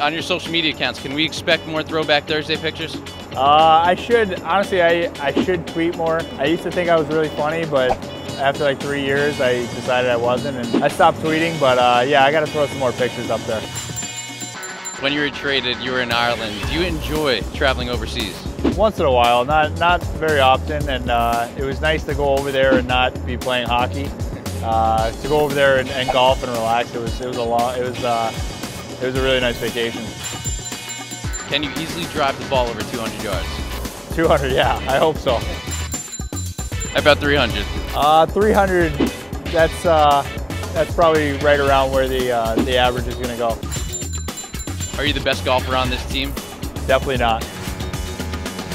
on your social media accounts, can we expect more Throwback Thursday pictures? Uh, I should, honestly, I, I should tweet more. I used to think I was really funny, but after like three years, I decided I wasn't, and I stopped tweeting, but uh, yeah, I got to throw some more pictures up there. When you were traded, you were in Ireland. Do you enjoy traveling overseas? Once in a while, not not very often, and uh, it was nice to go over there and not be playing hockey. Uh, to go over there and, and, golf and relax, it was it was a long, it was uh, it was a really nice vacation. Can you easily drive the ball over 200 yards? 200, yeah, I hope so. About 300? Uh, 300, that's uh, that's probably right around where the uh, the average is going to go. Are you the best golfer on this team? Definitely not.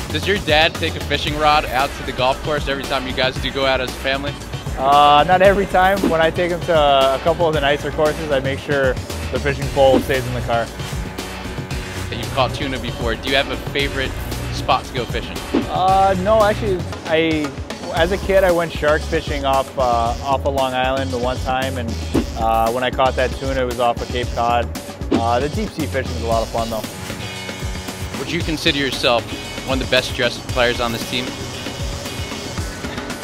Does your dad take a fishing rod out to the golf course every time you guys do go out as a family? Uh, not every time. When I take him to a couple of the nicer courses, I make sure the fishing pole stays in the car. You've caught tuna before. Do you have a favorite spot to go fishing? Uh, no, actually, I as a kid I went shark fishing off uh, off of Long Island the one time, and uh, when I caught that tuna, it was off of Cape Cod. Uh, the deep sea fishing is a lot of fun, though. Would you consider yourself one of the best dressed players on this team?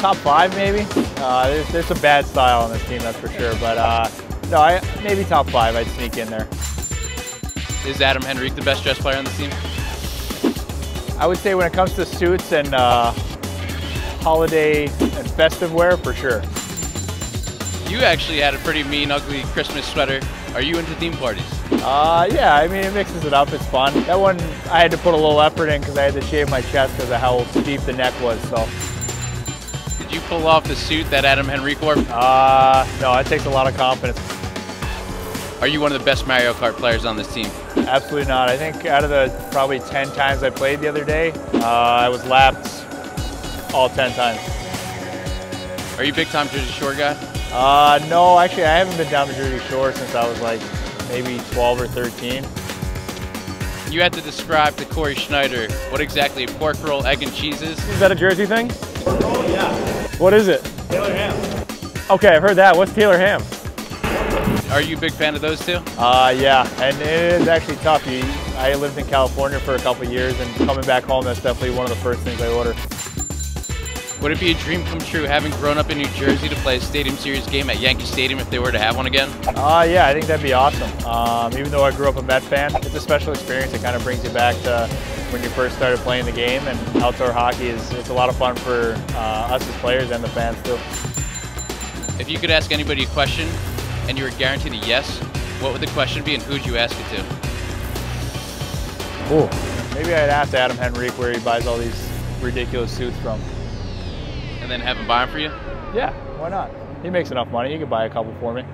Top five, maybe. Uh, there's, there's some bad style on this team, that's for sure. But uh, no, I, maybe top five. I'd sneak in there. Is Adam Henrique the best dressed player on the team? I would say when it comes to suits and uh, holiday and festive wear, for sure. You actually had a pretty mean, ugly Christmas sweater. Are you into theme parties? Uh, yeah, I mean, it mixes it up. It's fun. That one, I had to put a little effort in because I had to shave my chest because of how deep the neck was, so. Did you pull off the suit that Adam Henrique wore? Uh, no, it takes a lot of confidence. Are you one of the best Mario Kart players on this team? Absolutely not. I think out of the probably 10 times I played the other day, uh, I was lapped all 10 times. Are you big time Jersey Shore guy? Uh, no, actually I haven't been down to Jersey Shore since I was like maybe 12 or 13. You had to describe to Cory Schneider what exactly a pork roll, egg, and cheese is. Is that a Jersey thing? Oh, yeah. What is it? Taylor ham. Okay, I've heard that. What's Taylor ham? Are you a big fan of those two? Uh, yeah, and it is actually tough. You, I lived in California for a couple years, and coming back home, that's definitely one of the first things I order. Would it be a dream come true having grown up in New Jersey to play a Stadium Series game at Yankee Stadium if they were to have one again? Uh, yeah, I think that'd be awesome. Um, even though I grew up a Met fan, it's a special experience. It kind of brings you back to when you first started playing the game, and outdoor hockey is it's a lot of fun for uh, us as players and the fans too. If you could ask anybody a question, and you were guaranteed a yes, what would the question be and who'd you ask it to? Oh, maybe I'd ask Adam Henrique where he buys all these ridiculous suits from. And then have him buy them for you? Yeah, why not? He makes enough money. He could buy a couple for me.